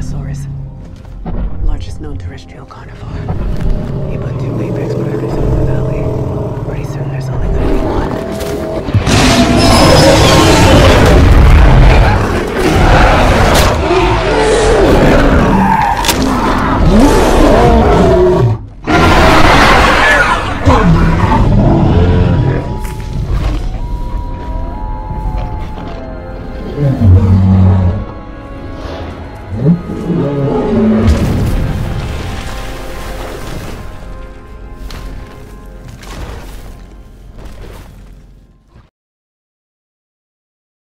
Megalosaurus. Largest known terrestrial carnivore. He put two apex predators in the valley. Pretty soon there's only gonna be one. Yeah. Hum?